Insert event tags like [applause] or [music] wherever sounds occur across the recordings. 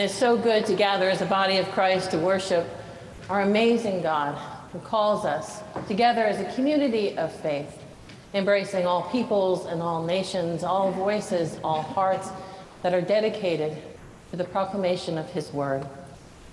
And it's so good to gather as a body of Christ to worship our amazing God who calls us together as a community of faith, embracing all peoples and all nations, all voices, all hearts that are dedicated to the proclamation of his word.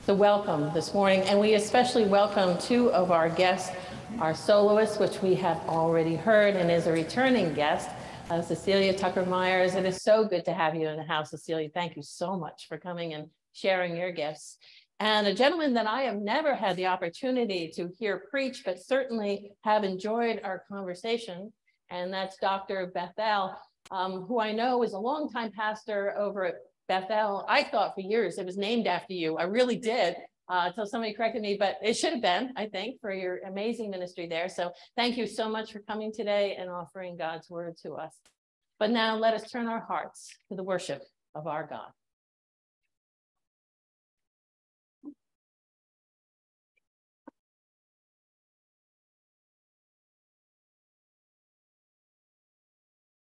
So welcome this morning, and we especially welcome two of our guests, our soloists, which we have already heard, and is a returning guest, uh, Cecilia Tucker Myers. It is so good to have you in the house, Cecilia. Thank you so much for coming and sharing your gifts. And a gentleman that I have never had the opportunity to hear preach, but certainly have enjoyed our conversation, and that's Dr. Bethel, um, who I know is a longtime pastor over at Bethel. I thought for years it was named after you. I really did uh, until somebody corrected me, but it should have been, I think, for your amazing ministry there. So thank you so much for coming today and offering God's word to us. But now let us turn our hearts to the worship of our God.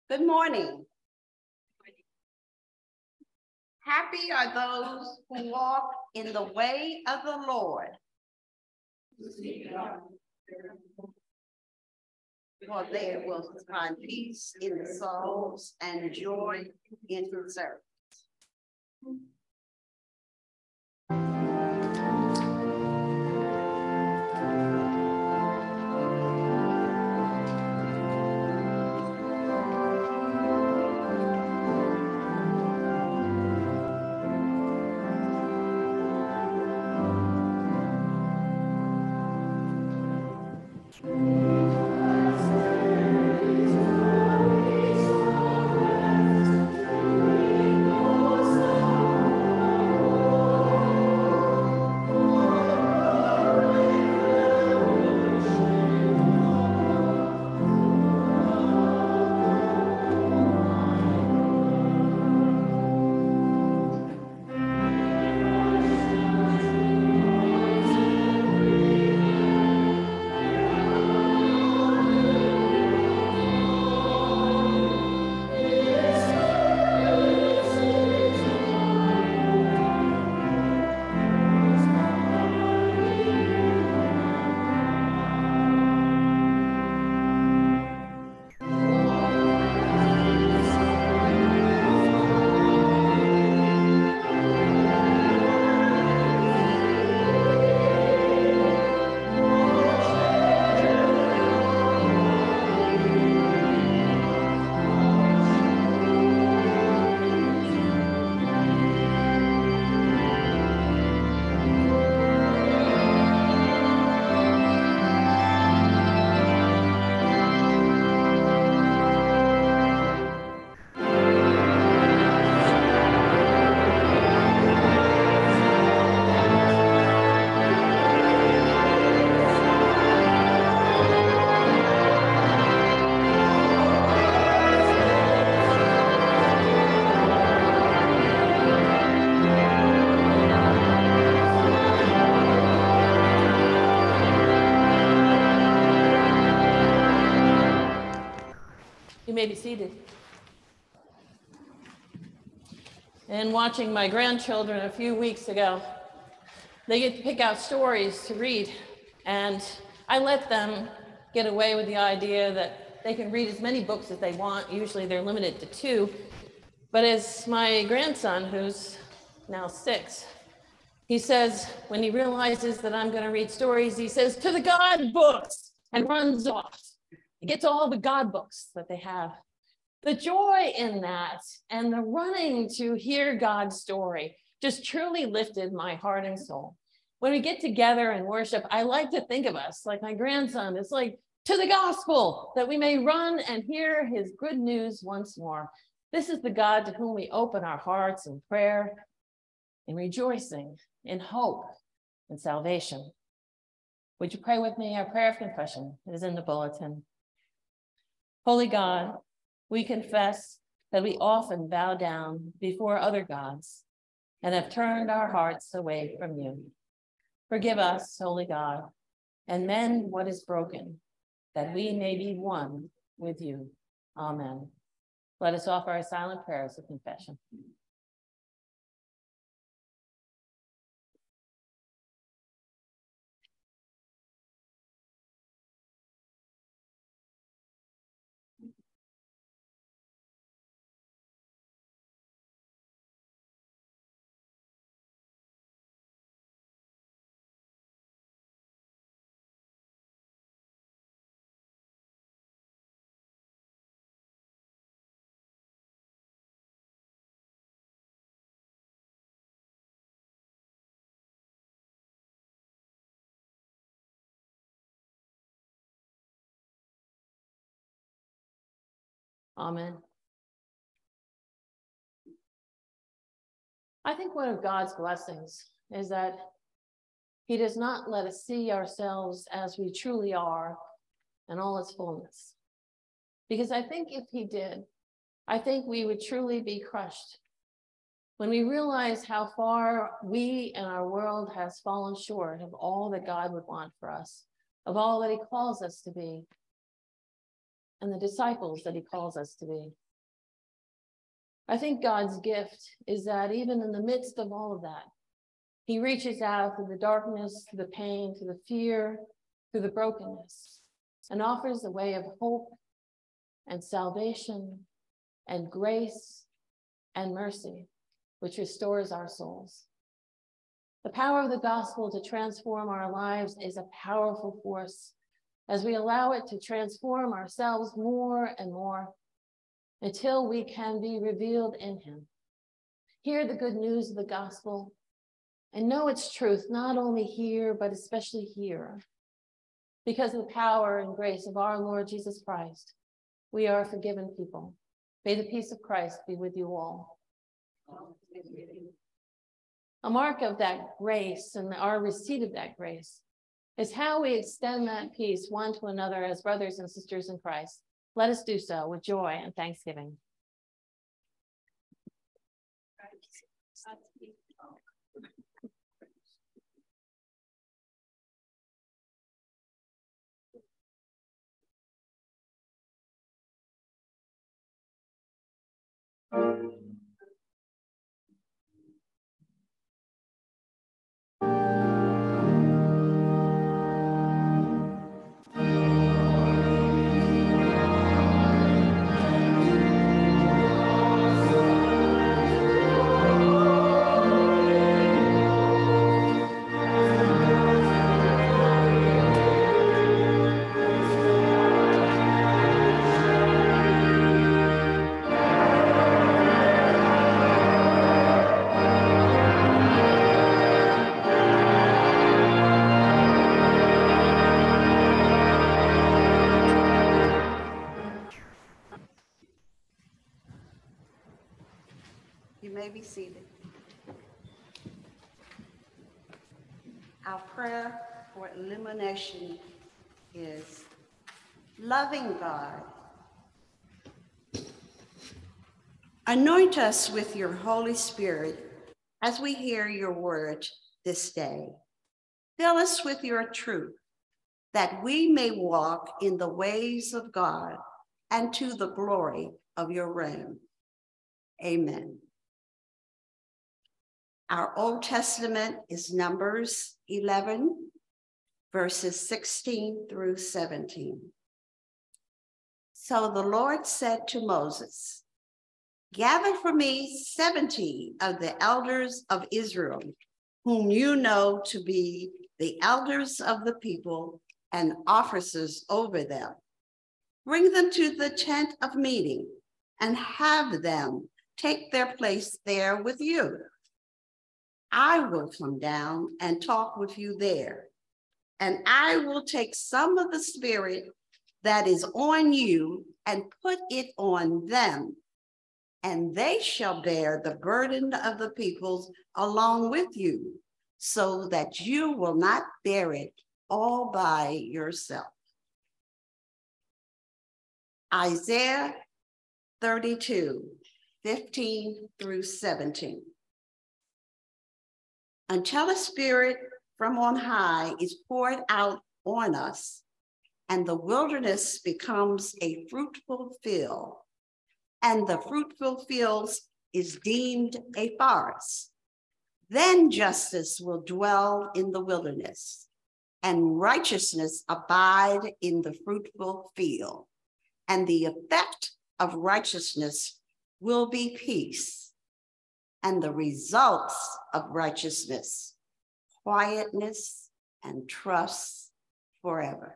Good morning. Happy are those who walk in the way of the Lord. For they will find peace in the souls and joy in the service. May be seated. And watching my grandchildren a few weeks ago, they get to pick out stories to read. And I let them get away with the idea that they can read as many books as they want. Usually they're limited to two. But as my grandson, who's now six, he says, when he realizes that I'm going to read stories, he says, to the God books, and runs off. He gets all the God books that they have. The joy in that and the running to hear God's story just truly lifted my heart and soul. When we get together and worship, I like to think of us like my grandson. It's like to the gospel that we may run and hear his good news once more. This is the God to whom we open our hearts in prayer, in rejoicing, in hope, in salvation. Would you pray with me? Our prayer of confession is in the bulletin. Holy God, we confess that we often bow down before other gods and have turned our hearts away from you. Forgive us, Holy God, and mend what is broken, that we may be one with you. Amen. Let us offer our silent prayers of confession. Amen. I think one of God's blessings is that He does not let us see ourselves as we truly are in all its fullness. Because I think if He did, I think we would truly be crushed. When we realize how far we and our world has fallen short of all that God would want for us, of all that He calls us to be, and the disciples that he calls us to be. I think God's gift is that even in the midst of all of that, he reaches out through the darkness, to the pain, to the fear, to the brokenness, and offers a way of hope and salvation and grace and mercy, which restores our souls. The power of the gospel to transform our lives is a powerful force as we allow it to transform ourselves more and more until we can be revealed in Him. Hear the good news of the gospel and know its truth, not only here, but especially here. Because of the power and grace of our Lord Jesus Christ, we are forgiven people. May the peace of Christ be with you all. A mark of that grace and our receipt of that grace is how we extend that peace one to another as brothers and sisters in Christ. Let us do so with joy and thanksgiving. Illumination is loving God. Anoint us with your Holy Spirit as we hear your word this day. Fill us with your truth that we may walk in the ways of God and to the glory of your reign. Amen. Our Old Testament is Numbers 11, verses 16 through 17. So the Lord said to Moses, Gather for me 70 of the elders of Israel, whom you know to be the elders of the people and officers over them. Bring them to the tent of meeting and have them take their place there with you. I will come down and talk with you there, and I will take some of the spirit that is on you and put it on them, and they shall bear the burden of the peoples along with you, so that you will not bear it all by yourself. Isaiah 32, 15 through 17. Until a spirit from on high is poured out on us, and the wilderness becomes a fruitful field, and the fruitful fields is deemed a forest. Then justice will dwell in the wilderness, and righteousness abide in the fruitful field. And the effect of righteousness will be peace, and the results of righteousness, quietness and trust forever.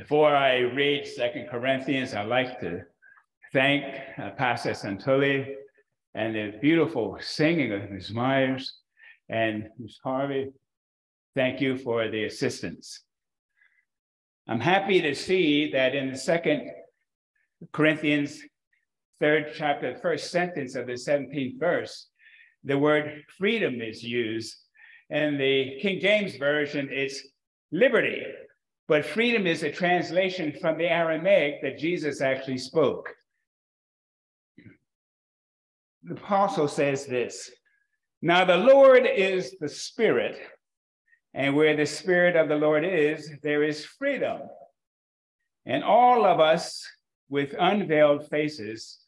Before I read Second Corinthians, I'd like to thank uh, Pastor Santulli and the beautiful singing of Ms. Myers and Ms. Harvey. Thank you for the assistance. I'm happy to see that in the second Corinthians third chapter, first sentence of the 17th verse, the word freedom is used. And the King James Version, is liberty. But freedom is a translation from the Aramaic that Jesus actually spoke. The apostle says this Now the Lord is the Spirit, and where the Spirit of the Lord is, there is freedom. And all of us with unveiled faces,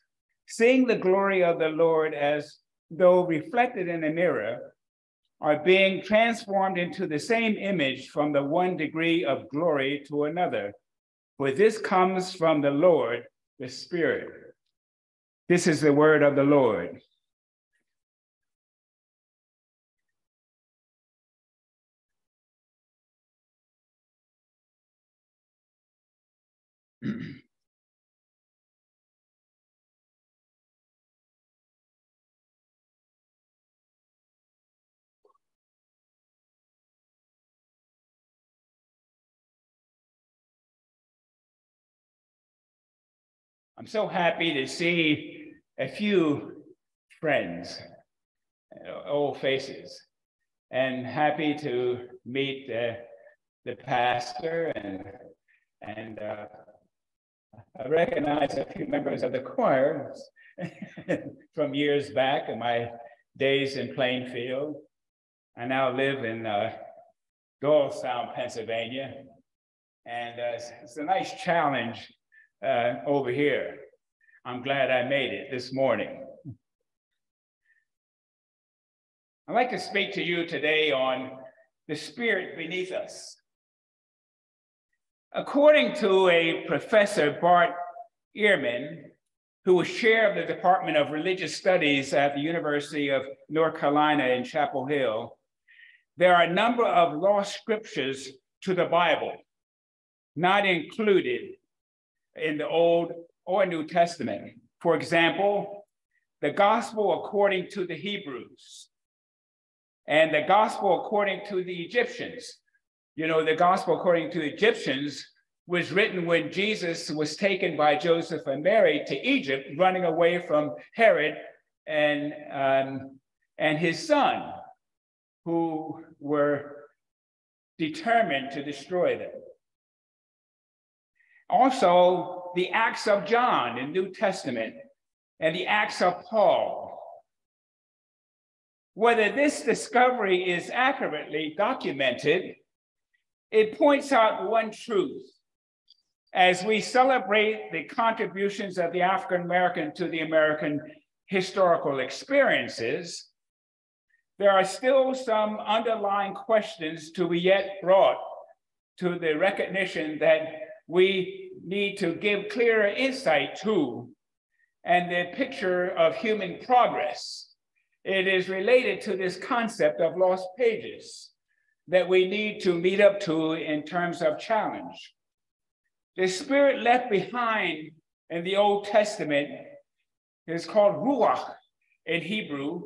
seeing the glory of the Lord as though reflected in a mirror, are being transformed into the same image from the one degree of glory to another. For this comes from the Lord, the Spirit. This is the word of the Lord. [clears throat] I'm so happy to see a few friends, old faces, and happy to meet uh, the pastor and and uh, I recognize a few members of the choir [laughs] from years back in my days in Plainfield. I now live in uh, Doylestown, Pennsylvania, and uh, it's a nice challenge uh, over here. I'm glad I made it this morning. I'd like to speak to you today on the spirit beneath us. According to a professor, Bart Ehrman, who was chair of the Department of Religious Studies at the University of North Carolina in Chapel Hill, there are a number of lost scriptures to the Bible, not included in the Old or New Testament. For example, the gospel according to the Hebrews and the gospel according to the Egyptians. You know, the gospel according to the Egyptians was written when Jesus was taken by Joseph and Mary to Egypt, running away from Herod and, um, and his son, who were determined to destroy them. Also, the Acts of John in New Testament and the Acts of Paul. Whether this discovery is accurately documented, it points out one truth. As we celebrate the contributions of the African American to the American historical experiences, there are still some underlying questions to be yet brought to the recognition that we need to give clearer insight to and the picture of human progress. It is related to this concept of lost pages that we need to meet up to in terms of challenge. The spirit left behind in the Old Testament is called ruach in Hebrew,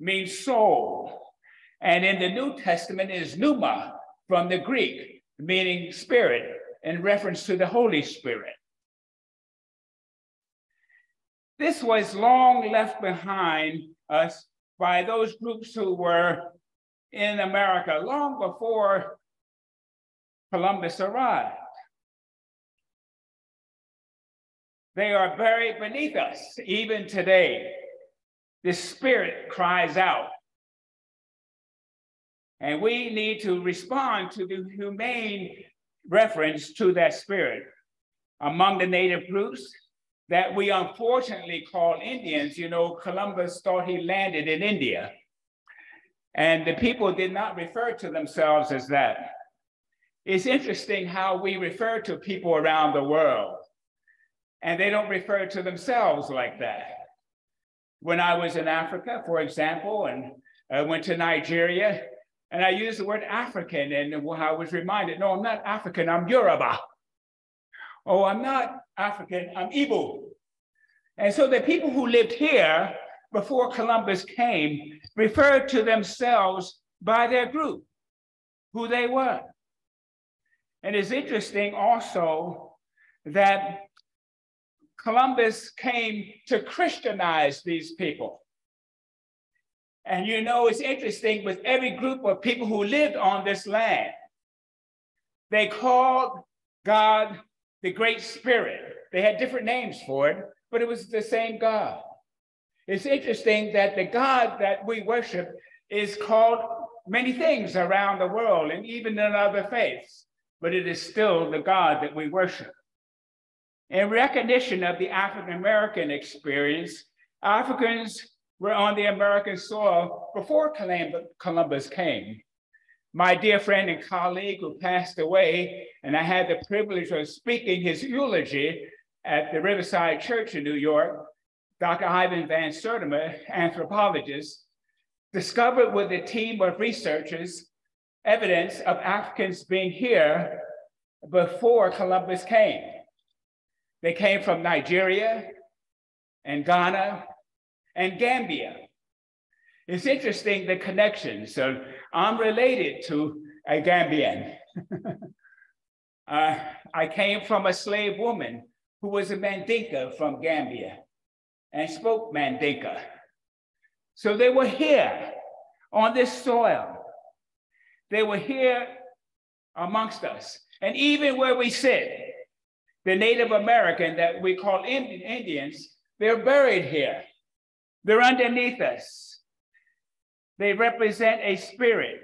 means soul. And in the New Testament is pneuma from the Greek, meaning spirit in reference to the Holy Spirit. This was long left behind us by those groups who were in America long before Columbus arrived. They are buried beneath us even today. The spirit cries out. And we need to respond to the humane reference to that spirit. Among the native groups that we unfortunately call Indians, you know, Columbus thought he landed in India. And the people did not refer to themselves as that. It's interesting how we refer to people around the world, and they don't refer to themselves like that. When I was in Africa, for example, and I went to Nigeria, and I used the word African, and I was reminded, no, I'm not African, I'm Yoruba. Oh, I'm not African, I'm Igbo. And so the people who lived here before Columbus came referred to themselves by their group, who they were. And it's interesting also that Columbus came to Christianize these people. And you know, it's interesting with every group of people who lived on this land, they called God the Great Spirit. They had different names for it, but it was the same God. It's interesting that the God that we worship is called many things around the world and even in other faiths, but it is still the God that we worship. In recognition of the African American experience, Africans were on the American soil before Columbus came. My dear friend and colleague who passed away, and I had the privilege of speaking his eulogy at the Riverside Church in New York, Dr. Ivan Van Sertima, anthropologist, discovered with a team of researchers evidence of Africans being here before Columbus came. They came from Nigeria and Ghana and Gambia. It's interesting the connection. So I'm related to a Gambian. [laughs] uh, I came from a slave woman who was a Mandinka from Gambia and spoke Mandinka. So they were here on this soil. They were here amongst us. And even where we sit, the Native American that we call Indians, they're buried here. They're underneath us. They represent a spirit.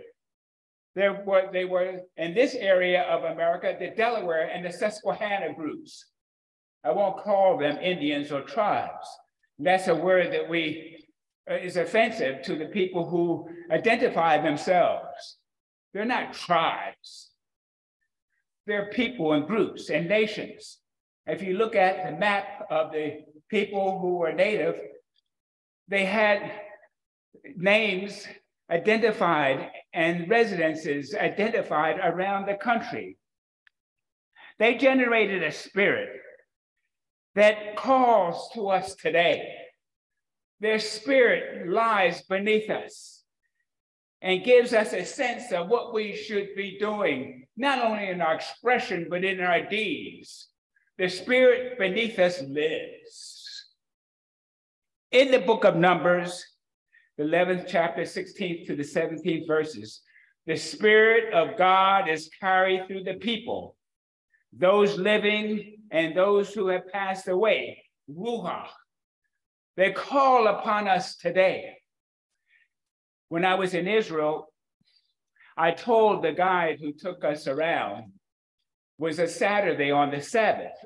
They were, they were in this area of America, the Delaware and the Susquehanna groups. I won't call them Indians or tribes. That's a word that we uh, is offensive to the people who identify themselves. They're not tribes. They're people and groups and nations. If you look at the map of the people who were native, they had names identified and residences identified around the country. They generated a spirit that calls to us today. Their spirit lies beneath us and gives us a sense of what we should be doing, not only in our expression, but in our deeds. The spirit beneath us lives. In the book of Numbers, the 11th chapter, 16th to the 17th verses, the Spirit of God is carried through the people, those living and those who have passed away, Ruach. They call upon us today. When I was in Israel, I told the guide who took us around, was a Saturday on the Sabbath.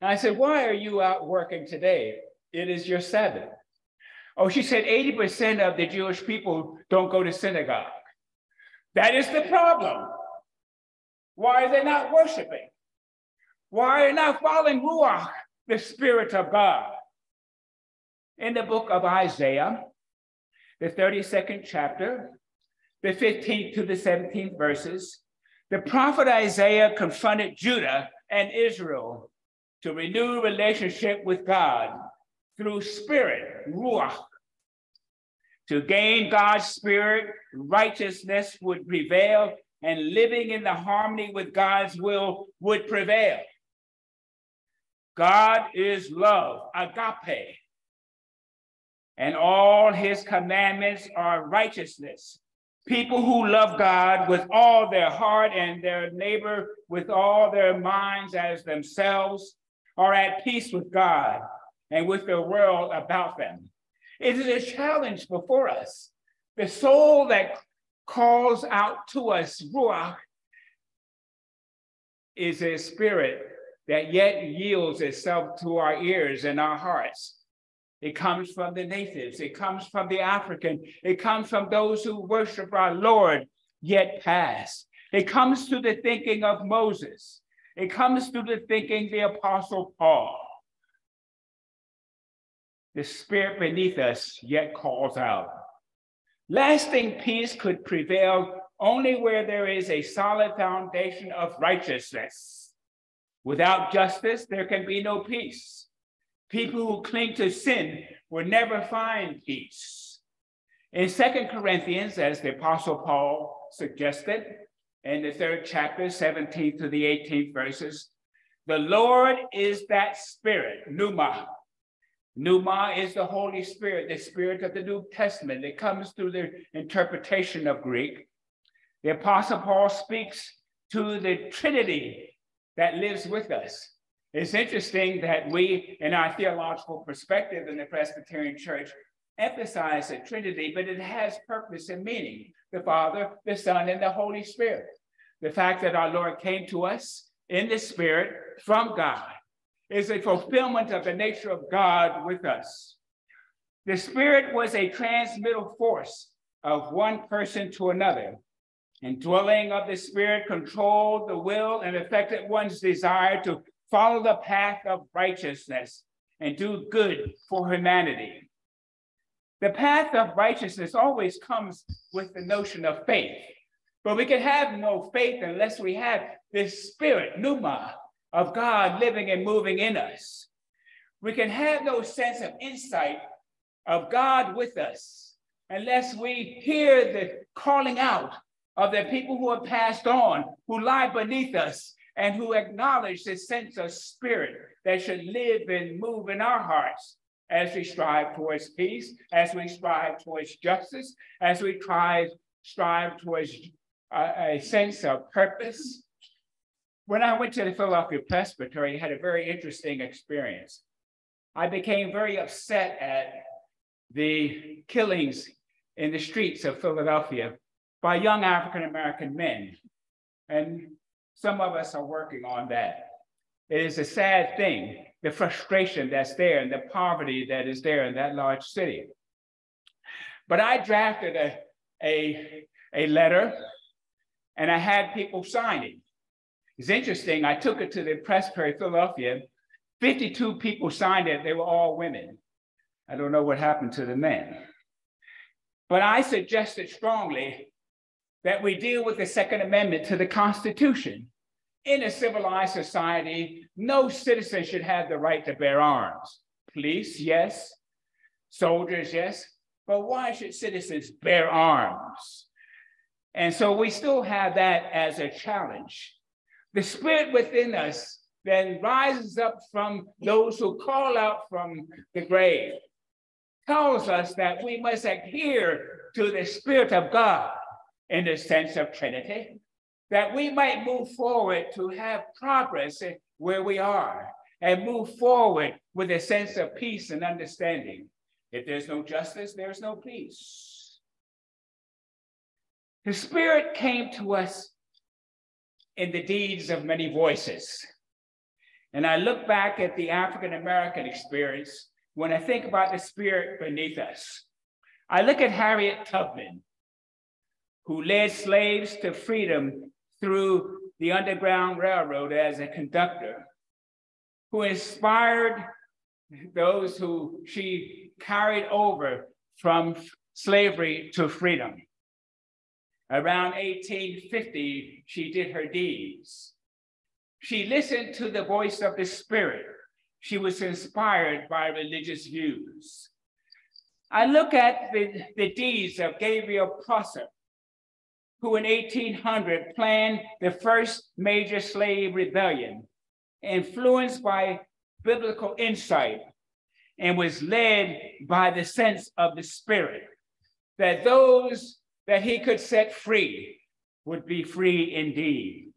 And I said, Why are you out working today? It is your Sabbath. Oh, she said 80% of the Jewish people don't go to synagogue. That is the problem. Why are they not worshiping? Why are they not following Ruach, the Spirit of God? In the book of Isaiah, the 32nd chapter, the 15th to the 17th verses, the prophet Isaiah confronted Judah and Israel to renew relationship with God through spirit, ruach. To gain God's spirit, righteousness would prevail, and living in the harmony with God's will would prevail. God is love, agape, and all his commandments are righteousness. People who love God with all their heart and their neighbor with all their minds as themselves are at peace with God and with the world about them. It is a challenge before us. The soul that calls out to us, Ruach, is a spirit that yet yields itself to our ears and our hearts. It comes from the natives, it comes from the African, it comes from those who worship our Lord yet past. It comes to the thinking of Moses. It comes to the thinking the Apostle Paul. The spirit beneath us yet calls out. Lasting peace could prevail only where there is a solid foundation of righteousness. Without justice, there can be no peace. People who cling to sin will never find peace. In Second Corinthians, as the Apostle Paul suggested in the third chapter, 17th to the 18th verses, the Lord is that spirit, Pneuma. Pneuma is the Holy Spirit, the spirit of the New Testament that comes through the interpretation of Greek. The Apostle Paul speaks to the Trinity that lives with us. It's interesting that we, in our theological perspective in the Presbyterian Church, emphasize the Trinity, but it has purpose and meaning the Father, the Son, and the Holy Spirit. The fact that our Lord came to us in the Spirit from God is a fulfillment of the nature of God with us. The Spirit was a transmittal force of one person to another. Indwelling of the Spirit controlled the will and affected one's desire to follow the path of righteousness and do good for humanity. The path of righteousness always comes with the notion of faith. But we can have no faith unless we have this spirit, pneuma, of God living and moving in us. We can have no sense of insight of God with us unless we hear the calling out of the people who have passed on, who lie beneath us, and who acknowledge the sense of spirit that should live and move in our hearts as we strive towards peace, as we strive towards justice, as we try strive towards a, a sense of purpose. When I went to the Philadelphia Presbytery, I had a very interesting experience. I became very upset at the killings in the streets of Philadelphia by young African American men. And some of us are working on that. It is a sad thing the frustration that's there and the poverty that is there in that large city. But I drafted a, a, a letter and I had people sign it. It's interesting, I took it to the Presbytery Philadelphia. 52 people signed it, they were all women. I don't know what happened to the men. But I suggested strongly that we deal with the Second Amendment to the Constitution in a civilized society, no citizen should have the right to bear arms. Police, yes. Soldiers, yes. But why should citizens bear arms? And so we still have that as a challenge. The spirit within us then rises up from those who call out from the grave, tells us that we must adhere to the Spirit of God in the sense of Trinity, that we might move forward to have progress where we are and move forward with a sense of peace and understanding. If there's no justice, there's no peace. The Spirit came to us in the deeds of many voices. And I look back at the African American experience when I think about the Spirit beneath us. I look at Harriet Tubman, who led slaves to freedom through the Underground Railroad as a conductor, who inspired those who she carried over from slavery to freedom. Around 1850, she did her deeds. She listened to the voice of the Spirit. She was inspired by religious views. I look at the, the deeds of Gabriel Prosser, who in 1800 planned the first major slave rebellion, influenced by biblical insight and was led by the sense of the Spirit, that those that he could set free would be free indeed.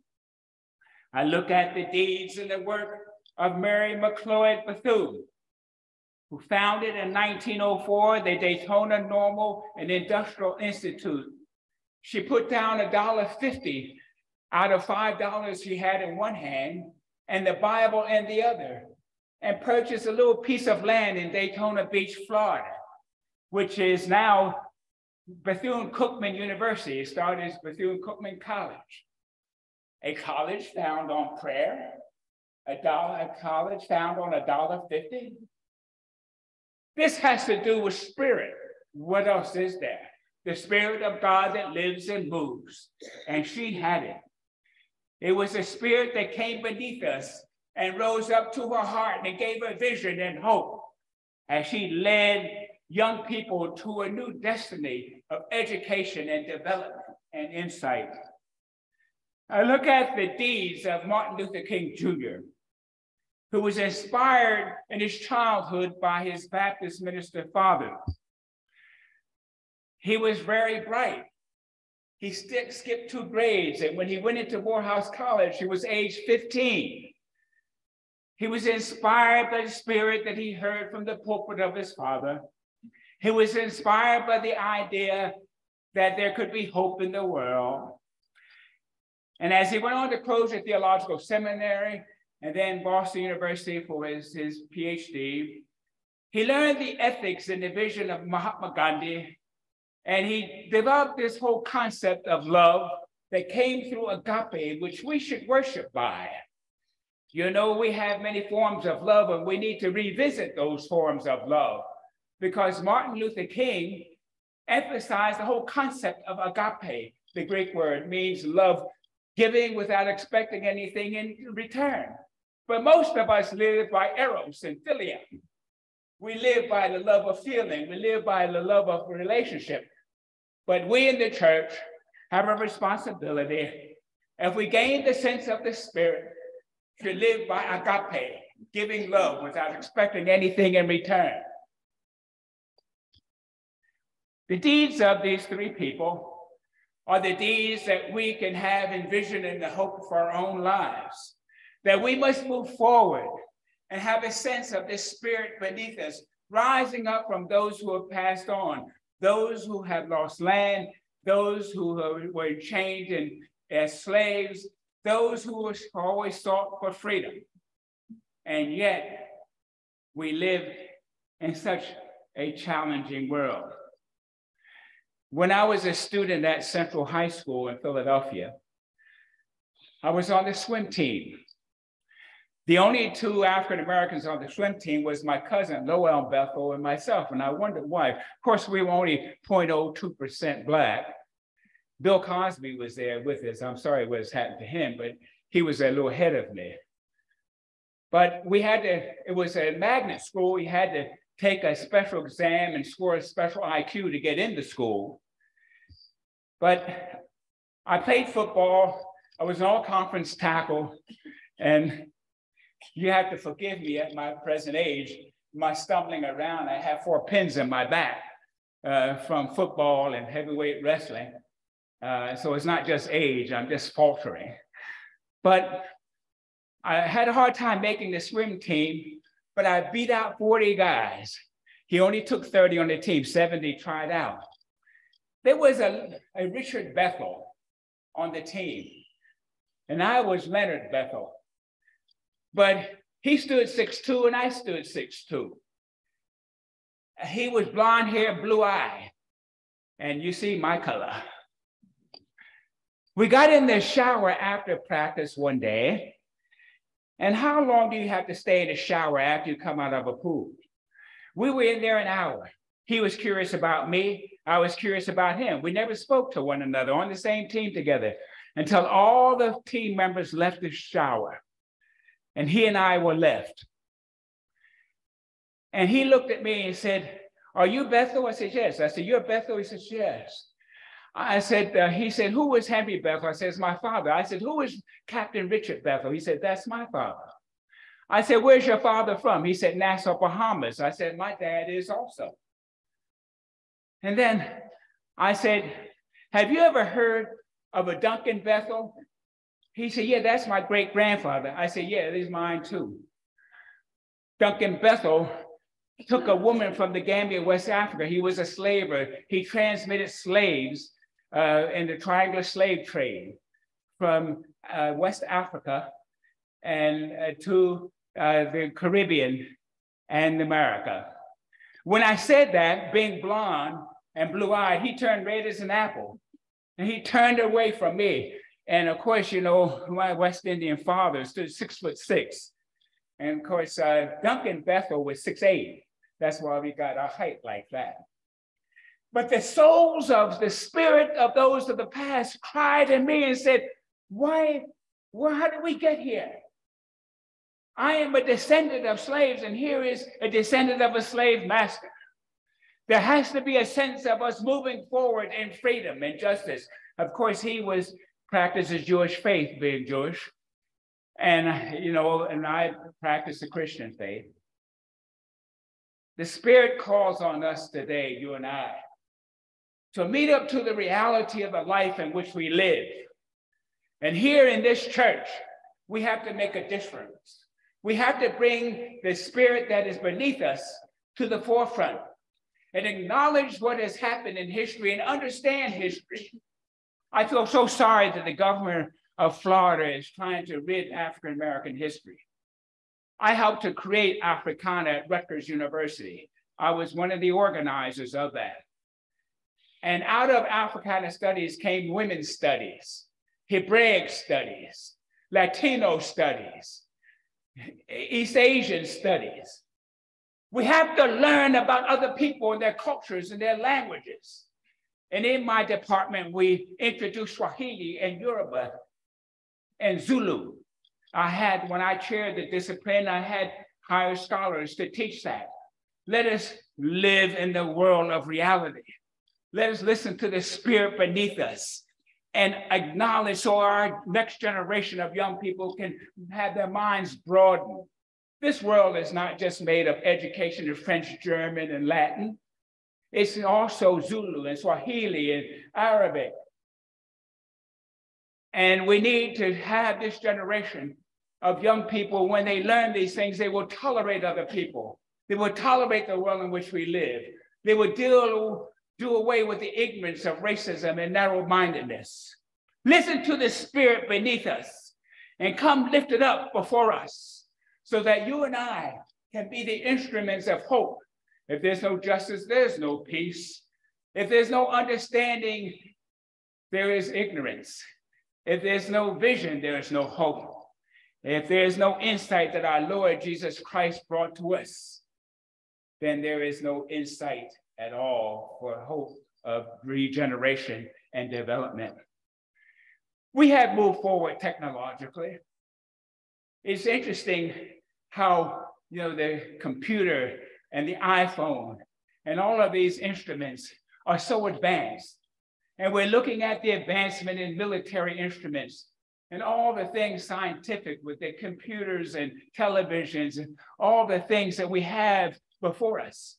I look at the deeds and the work of Mary McLeod Bethune, who founded in 1904 the Daytona Normal and Industrial Institute she put down a dollar fifty out of five dollars she had in one hand and the Bible in the other, and purchased a little piece of land in Daytona Beach, Florida, which is now Bethune Cookman University. It started as Bethune Cookman College, a college found on prayer, a dollar a college found on a dollar fifty. This has to do with spirit. What else is there? the Spirit of God that lives and moves. And she had it. It was a spirit that came beneath us and rose up to her heart and gave her vision and hope And she led young people to a new destiny of education and development and insight. I look at the deeds of Martin Luther King Jr., who was inspired in his childhood by his Baptist minister father. He was very bright. He skipped two grades, and when he went into Morehouse College, he was age 15. He was inspired by the spirit that he heard from the pulpit of his father. He was inspired by the idea that there could be hope in the world. And as he went on to Crozer Theological Seminary and then Boston University for his, his PhD, he learned the ethics and the vision of Mahatma Gandhi. And he developed this whole concept of love that came through agape, which we should worship by. You know, we have many forms of love, and we need to revisit those forms of love because Martin Luther King emphasized the whole concept of agape. The Greek word means love, giving without expecting anything in return. But most of us live by eros and philia. We live by the love of feeling, we live by the love of relationship. But we in the church have a responsibility. If we gain the sense of the Spirit, to live by agape, giving love without expecting anything in return. The deeds of these three people are the deeds that we can have envisioned in the hope for our own lives, that we must move forward and have a sense of this spirit beneath us, rising up from those who have passed on, those who have lost land, those who were chained as slaves, those who always sought for freedom. And yet, we live in such a challenging world. When I was a student at Central High School in Philadelphia, I was on the swim team. The only two African Americans on the swim team was my cousin, Noel Bethel, and myself. And I wondered why. Of course, we were only 0.02% Black. Bill Cosby was there with us. I'm sorry what has happened to him, but he was a little ahead of me. But we had to, it was a magnet school. We had to take a special exam and score a special IQ to get into school. But I played football. I was an all conference tackle. And you have to forgive me at my present age, my stumbling around. I have four pins in my back uh, from football and heavyweight wrestling. Uh, so it's not just age, I'm just faltering. But I had a hard time making the swim team, but I beat out 40 guys. He only took 30 on the team, 70 tried out. There was a, a Richard Bethel on the team, and I was Leonard Bethel. But he stood six two, and I stood six two. He was blonde hair, blue eye, and you see my color. We got in the shower after practice one day. And how long do you have to stay in the shower after you come out of a pool? We were in there an hour. He was curious about me. I was curious about him. We never spoke to one another on the same team together until all the team members left the shower. And he and I were left. And he looked at me and said, Are you Bethel? I said, Yes. I said, You're Bethel? He said, Yes. I said, uh, he said, who is Henry Bethel? I said, it's my father. I said, who is Captain Richard Bethel? He said, that's my father. I said, where's your father from? He said, Nassau, Bahamas. I said, my dad is also. And then I said, have you ever heard of a Duncan Bethel? He said, yeah, that's my great grandfather. I said, yeah, it is mine too. Duncan Bethel took a woman from the Gambia, West Africa. He was a slaver. He transmitted slaves uh, in the triangular slave trade from uh, West Africa and uh, to uh, the Caribbean and America. When I said that, being blonde and blue-eyed, he turned red as an apple, and he turned away from me. And of course, you know, my West Indian father stood six foot six. And of course, uh, Duncan Bethel was six eight. That's why we got our height like that. But the souls of the spirit of those of the past cried in me and said, Why, well, how did we get here? I am a descendant of slaves, and here is a descendant of a slave master. There has to be a sense of us moving forward in freedom and justice. Of course, he was practices Jewish faith, being Jewish, and you know, and I practice the Christian faith. The Spirit calls on us today, you and I, to meet up to the reality of the life in which we live. And here in this church, we have to make a difference. We have to bring the spirit that is beneath us to the forefront and acknowledge what has happened in history and understand history. I feel so sorry that the governor of Florida is trying to rid African American history. I helped to create Africana at Rutgers University. I was one of the organizers of that. And out of Africana studies came women's studies, Hebraic studies, Latino studies, East Asian studies. We have to learn about other people and their cultures and their languages. And in my department, we introduced Swahili and Yoruba and Zulu. I had, when I chaired the discipline, I had hired scholars to teach that. Let us live in the world of reality. Let us listen to the spirit beneath us and acknowledge so our next generation of young people can have their minds broadened. This world is not just made of education in French, German, and Latin. It's also Zulu and Swahili and Arabic. And we need to have this generation of young people, when they learn these things, they will tolerate other people. They will tolerate the world in which we live. They will deal do away with the ignorance of racism and narrow mindedness. Listen to the spirit beneath us and come lifted up before us so that you and I can be the instruments of hope. If there's no justice, there's no peace. If there's no understanding, there is ignorance. If there's no vision, there is no hope. If there is no insight that our Lord Jesus Christ brought to us, then there is no insight at all for hope of regeneration and development. We have moved forward technologically. It's interesting how you know the computer and the iPhone and all of these instruments are so advanced. And we're looking at the advancement in military instruments and all the things scientific with the computers and televisions and all the things that we have before us.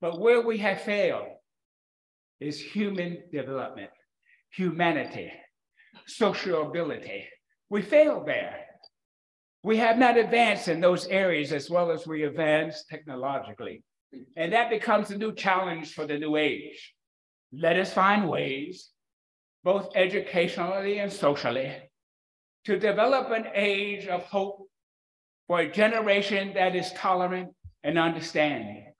But where we have failed is human development, humanity, sociability. We failed there. We have not advanced in those areas as well as we advance technologically. And that becomes a new challenge for the new age. Let us find ways, both educationally and socially, to develop an age of hope for a generation that is tolerant and understanding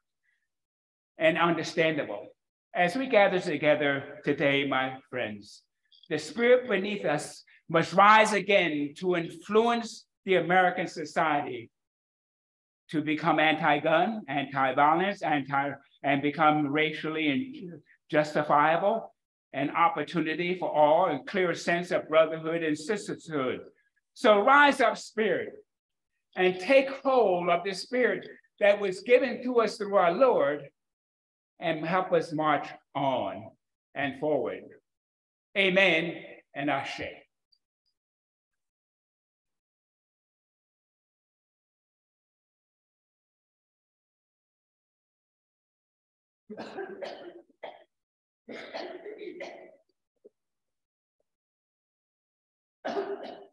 and understandable. As we gather together today, my friends, the spirit beneath us must rise again to influence the American society to become anti-gun, anti-violence, anti and become racially justifiable, an opportunity for all, a clear sense of brotherhood and sisterhood. So rise up, spirit, and take hold of the spirit that was given to us through our Lord and help us march on and forward. Amen and Ashe. Thank [laughs] [laughs] you.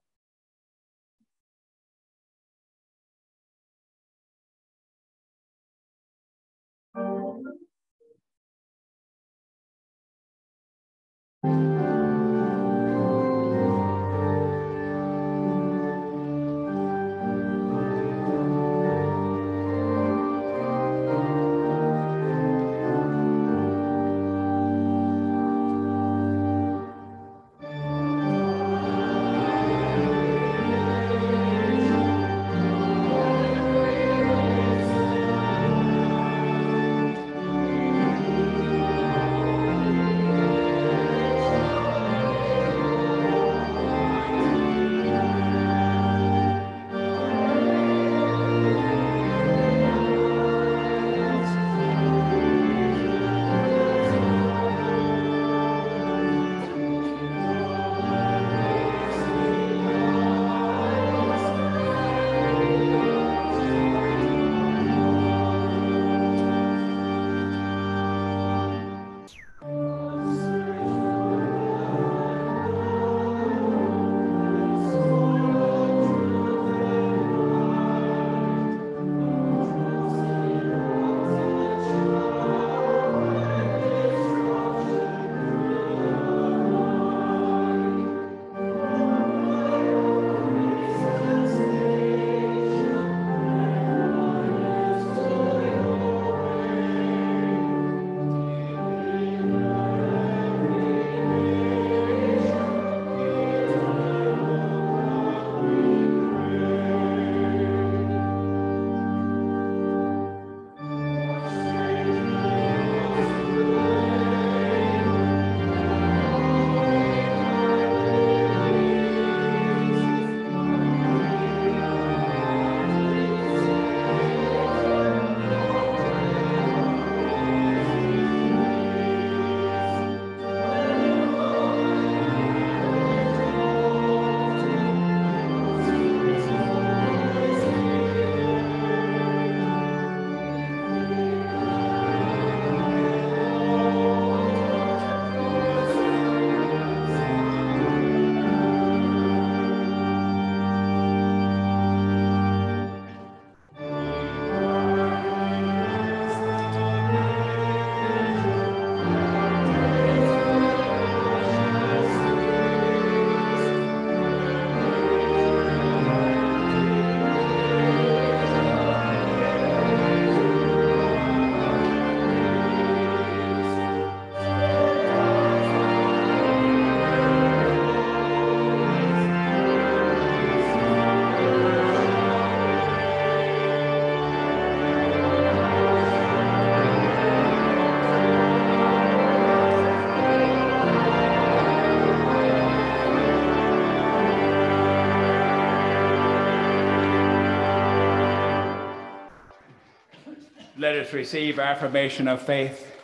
Let us receive affirmation of faith.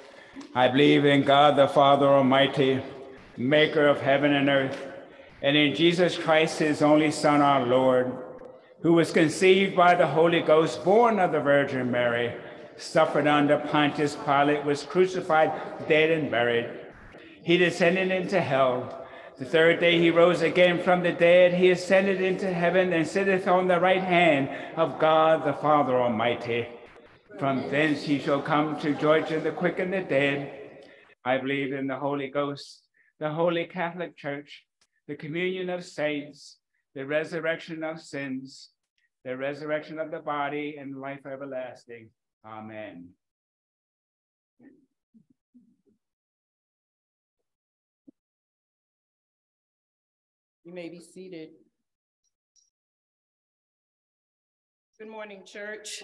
I believe in God the Father Almighty, maker of heaven and earth, and in Jesus Christ, his only Son, our Lord, who was conceived by the Holy Ghost, born of the Virgin Mary, suffered under Pontius Pilate, was crucified, dead, and buried. He descended into hell. The third day he rose again from the dead. He ascended into heaven and sitteth on the right hand of God the Father Almighty. From thence he shall come to judge the quick and the dead. I believe in the Holy Ghost, the Holy Catholic Church, the communion of saints, the resurrection of sins, the resurrection of the body, and life everlasting. Amen. You may be seated. Good morning, church.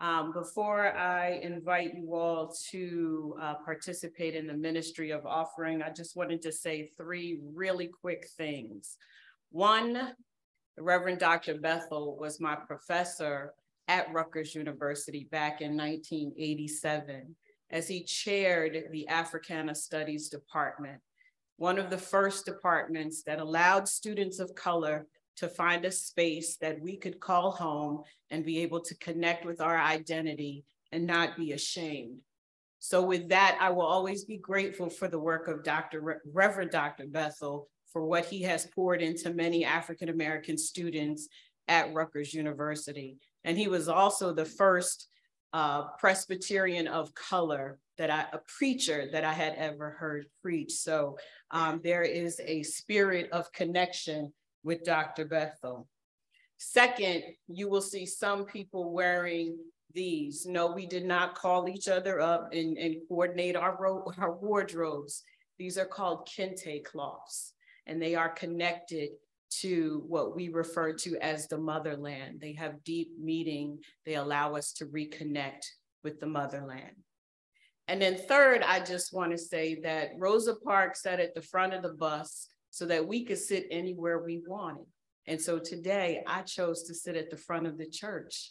Um, before I invite you all to uh, participate in the ministry of offering, I just wanted to say three really quick things. One, the Reverend Dr. Bethel was my professor at Rutgers University back in 1987 as he chaired the Africana Studies Department, one of the first departments that allowed students of color to find a space that we could call home and be able to connect with our identity and not be ashamed. So with that, I will always be grateful for the work of Dr. Re Reverend Dr. Bethel for what he has poured into many African-American students at Rutgers University. And he was also the first uh, Presbyterian of color that I, a preacher that I had ever heard preach. So um, there is a spirit of connection with Dr. Bethel. Second, you will see some people wearing these. No, we did not call each other up and, and coordinate our, [laughs] our wardrobes. These are called kente cloths, and they are connected to what we refer to as the motherland. They have deep meaning. They allow us to reconnect with the motherland. And then third, I just want to say that Rosa Parks sat at the front of the bus so that we could sit anywhere we wanted. And so today I chose to sit at the front of the church.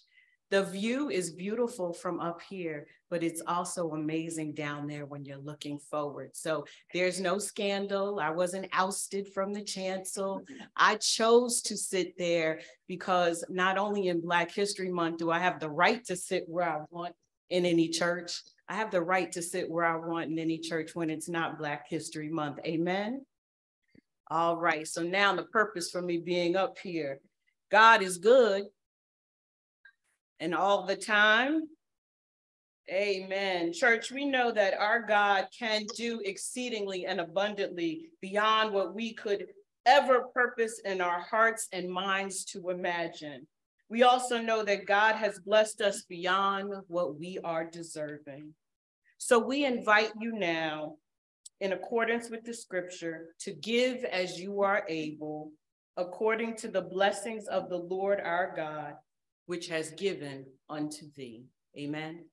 The view is beautiful from up here, but it's also amazing down there when you're looking forward. So there's no scandal. I wasn't ousted from the chancel. I chose to sit there because not only in Black History Month do I have the right to sit where I want in any church, I have the right to sit where I want in any church when it's not Black History Month. Amen. All right, so now the purpose for me being up here. God is good and all the time. Amen. Church, we know that our God can do exceedingly and abundantly beyond what we could ever purpose in our hearts and minds to imagine. We also know that God has blessed us beyond what we are deserving. So we invite you now, in accordance with the scripture, to give as you are able, according to the blessings of the Lord our God which has given unto thee. Amen.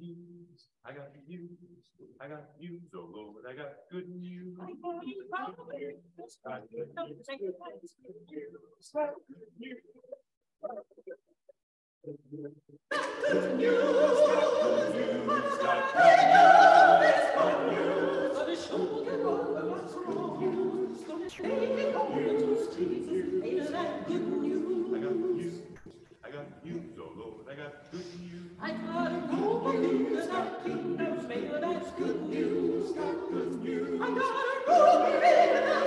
I got news, I got news, I got news, oh Lord, I got good news. I got good news, I got news, oh Lord, I got good news. I got a golden news, got news, baby, that's good news, got good news. I got a golden news,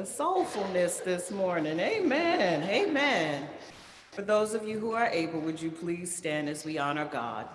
the soulfulness this morning. Amen. Amen. For those of you who are able, would you please stand as we honor God?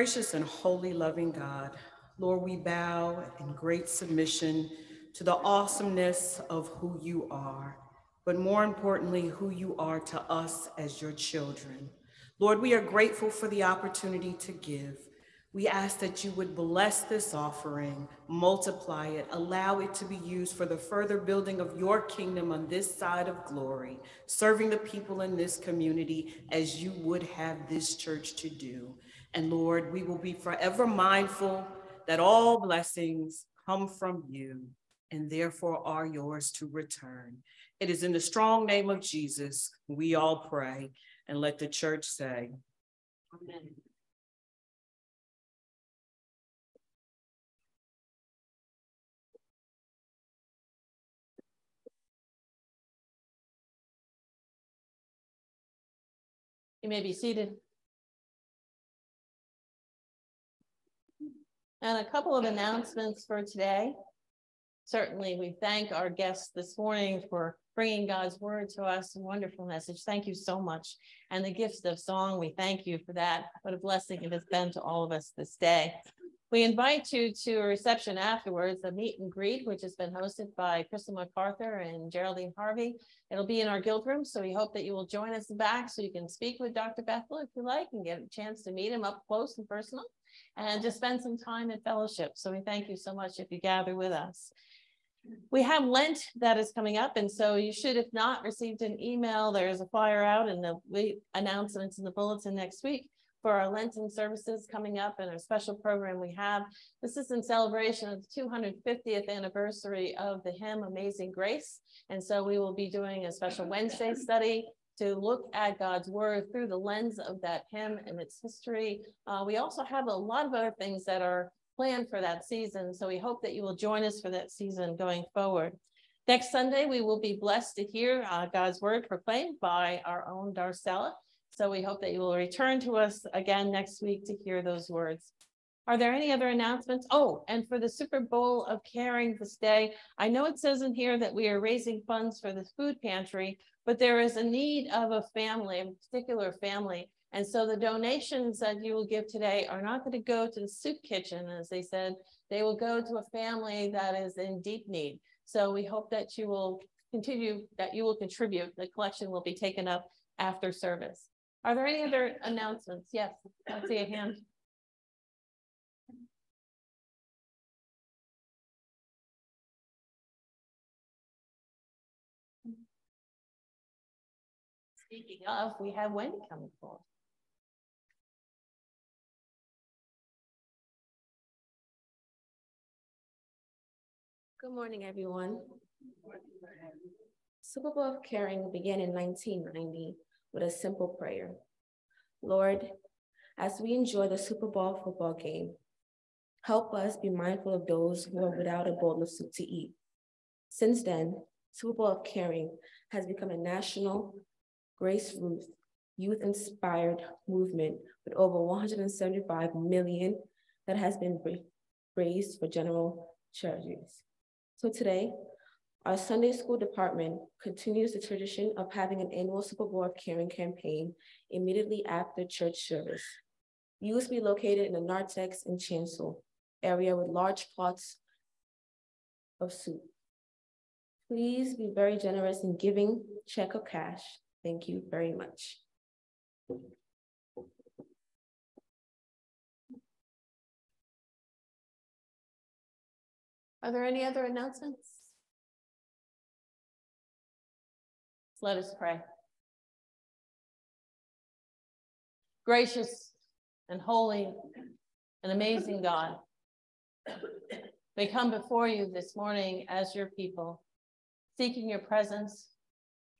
Gracious and holy, loving God, Lord, we bow in great submission to the awesomeness of who you are, but more importantly, who you are to us as your children. Lord, we are grateful for the opportunity to give. We ask that you would bless this offering, multiply it, allow it to be used for the further building of your kingdom on this side of glory, serving the people in this community as you would have this church to do. And Lord, we will be forever mindful that all blessings come from you and therefore are yours to return. It is in the strong name of Jesus we all pray and let the church say, Amen. You may be seated. And a couple of announcements for today. Certainly, we thank our guests this morning for bringing God's word to us. A wonderful message. Thank you so much. And the gift of song, we thank you for that. What a blessing it has been to all of us this day. We invite you to a reception afterwards, a meet and greet, which has been hosted by Crystal MacArthur and Geraldine Harvey. It'll be in our guild room, so we hope that you will join us back so you can speak with Dr. Bethel if you like and get a chance to meet him up close and personal and to spend some time in fellowship. So we thank you so much if you gather with us. We have Lent that is coming up, and so you should, if not, received an email. There's a flyer out and the announcements in the bulletin next week for our Lenten services coming up and our special program we have. This is in celebration of the 250th anniversary of the hymn Amazing Grace. And so we will be doing a special Wednesday study to look at God's word through the lens of that hymn and its history. Uh, we also have a lot of other things that are planned for that season. So we hope that you will join us for that season going forward. Next Sunday, we will be blessed to hear uh, God's word proclaimed by our own Darcella. So we hope that you will return to us again next week to hear those words. Are there any other announcements? Oh, and for the Super Bowl of Caring this day, I know it says in here that we are raising funds for the food pantry, but there is a need of a family, a particular family. And so the donations that you will give today are not going to go to the soup kitchen, as they said, they will go to a family that is in deep need. So we hope that you will continue, that you will contribute. The collection will be taken up after service. Are there any other announcements? Yes, I see a hand. Speaking of, we have Wendy coming forward. Good morning, everyone. Souper Bowl of Caring began in 1990 with a simple prayer. Lord, as we enjoy the Super Bowl football game. Help us be mindful of those who are without a bowl of soup to eat. Since then, Souper Bowl of Caring has become a national grassroots youth-inspired movement with over 175 million that has been raised for general charities. So today, our Sunday school department continues the tradition of having an annual Souper Bowl of Caring campaign immediately after church service. Youth will be located in the narthex and chancel area with large pots of soup. Please be very generous in giving check or cash. Thank you very much. Are there any other announcements? Let us pray. Gracious and holy and amazing God, we come before you this morning as your people, seeking your presence,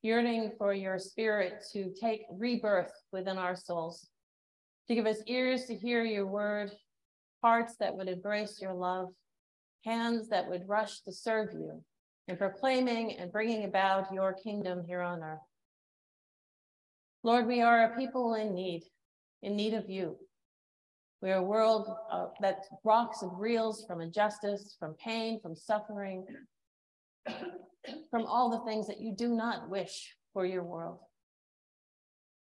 yearning for your spirit to take rebirth within our souls, to give us ears to hear your word, hearts that would embrace your love, hands that would rush to serve you in proclaiming and bringing about your kingdom here on earth. Lord, we are a people in need, in need of you. We are a world uh, that rocks and reels from injustice, from pain, from suffering, from all the things that you do not wish for your world.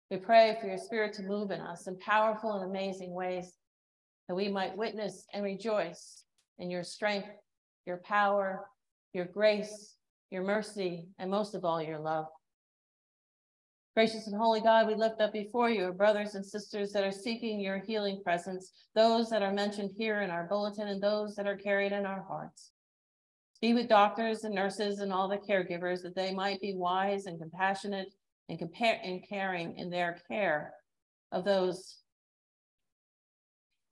We pray for your spirit to move in us in powerful and amazing ways, that we might witness and rejoice in your strength, your power, your grace, your mercy, and most of all, your love. Gracious and holy God, we lift up before you our brothers and sisters that are seeking your healing presence, those that are mentioned here in our bulletin and those that are carried in our hearts. Be with doctors and nurses and all the caregivers that they might be wise and compassionate and, compare and caring in their care of those.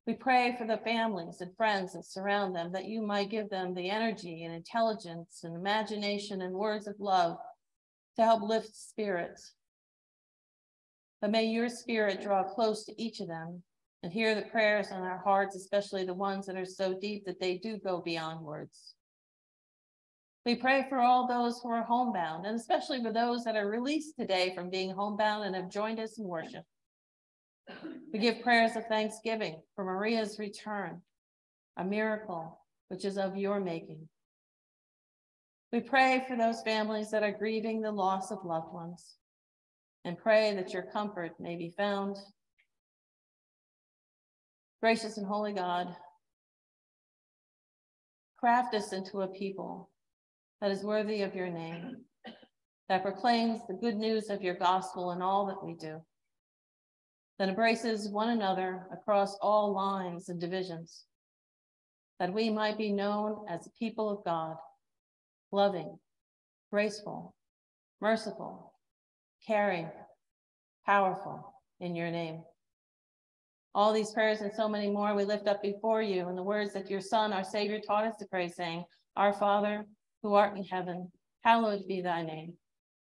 We pray for the families and friends that surround them, that you might give them the energy and intelligence and imagination and words of love to help lift spirits. But may your spirit draw close to each of them and hear the prayers in our hearts, especially the ones that are so deep that they do go beyond words. We pray for all those who are homebound, and especially for those that are released today from being homebound and have joined us in worship. We give prayers of thanksgiving for Maria's return, a miracle which is of your making. We pray for those families that are grieving the loss of loved ones and pray that your comfort may be found. Gracious and holy God, craft us into a people that is worthy of your name, that proclaims the good news of your gospel in all that we do, that embraces one another across all lines and divisions, that we might be known as a people of God, loving, graceful, merciful, caring, powerful in your name. All these prayers and so many more we lift up before you in the words that your Son, our Savior, taught us to pray, saying, Our Father, who art in heaven, hallowed be thy name.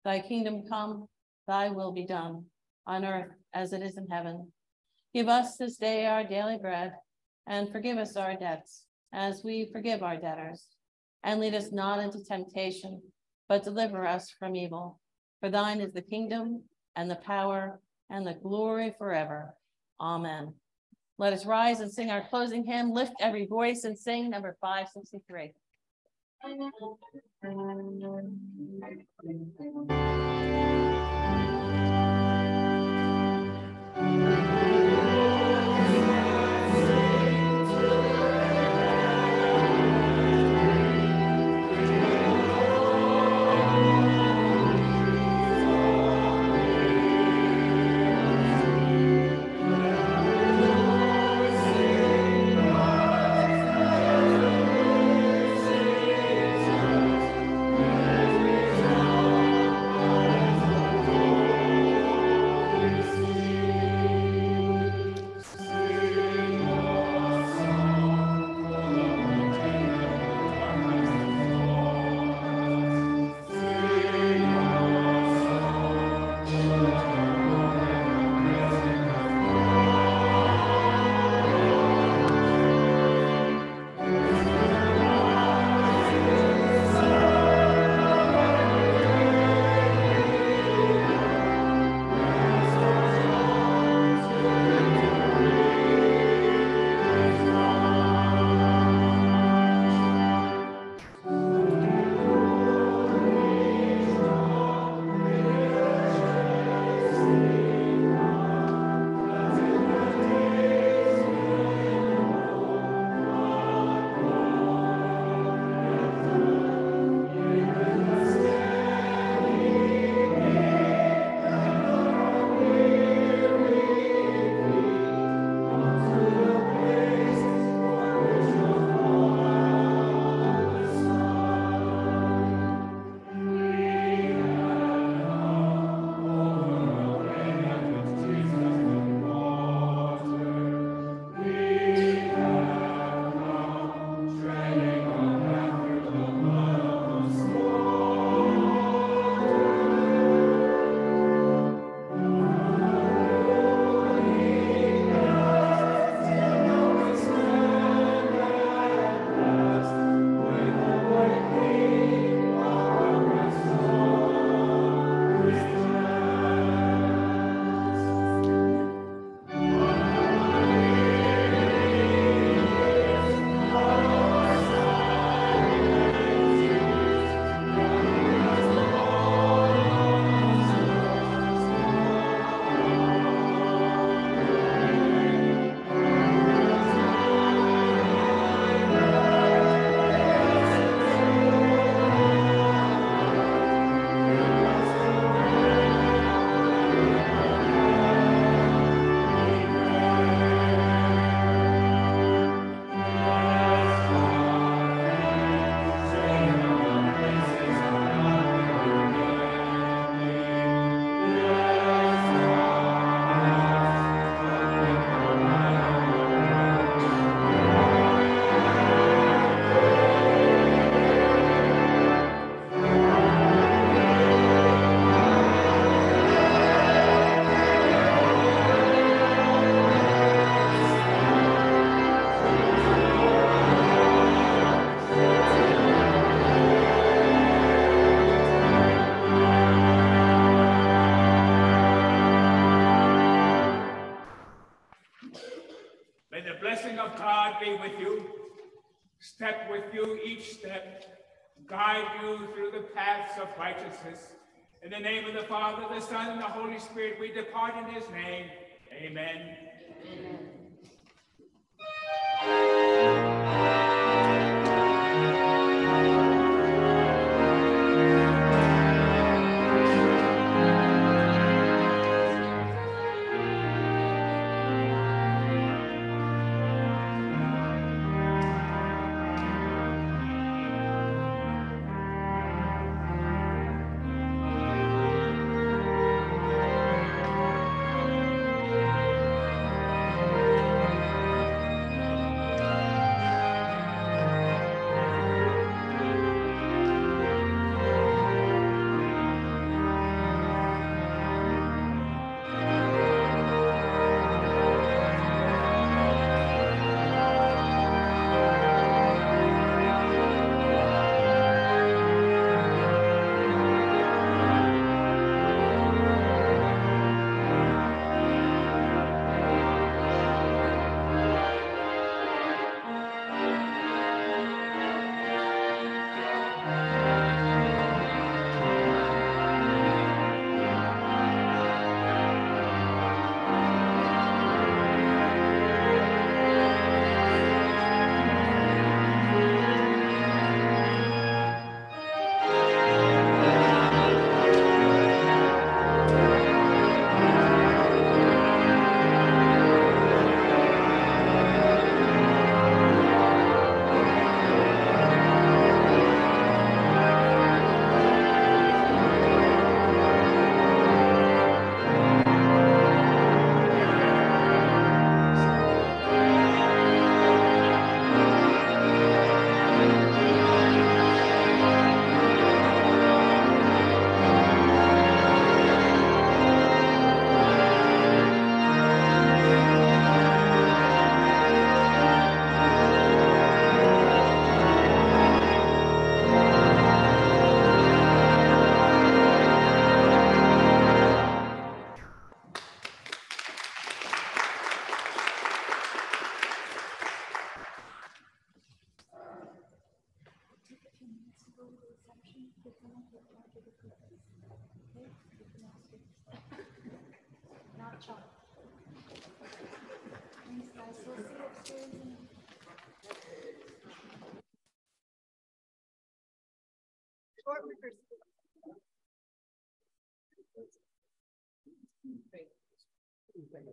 Thy kingdom come, thy will be done, on earth as it is in heaven. Give us this day our daily bread, and forgive us our debts, as we forgive our debtors. And lead us not into temptation, but deliver us from evil. For thine is the kingdom, and the power, and the glory forever. Amen. Let us rise and sing our closing hymn. Lift every voice and sing number 563. Thank you. Of righteousness. In the name of the Father, the Son, and the Holy Spirit, we depart in his name. Amen. Thank you.